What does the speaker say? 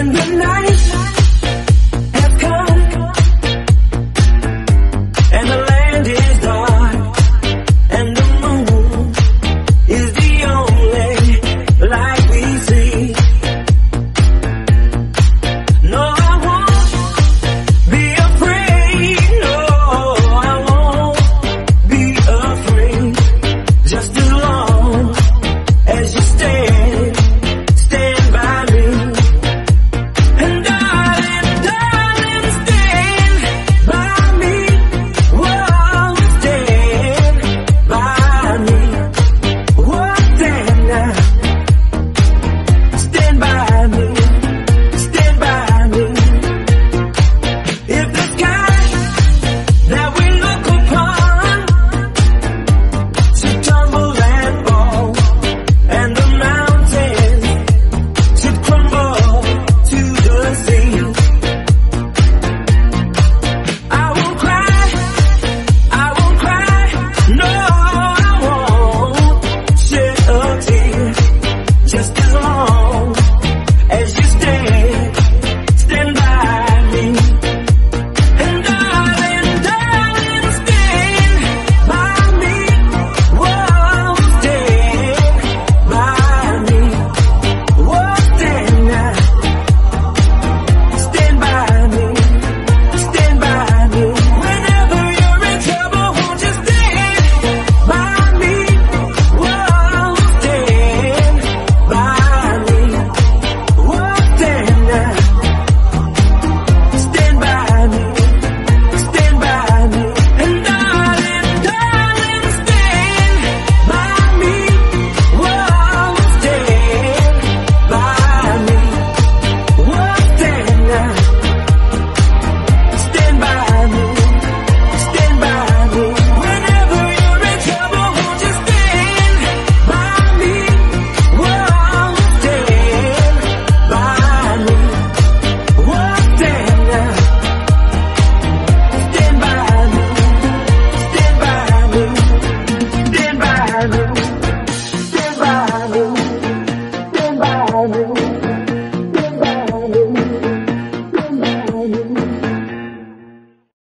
in the night song.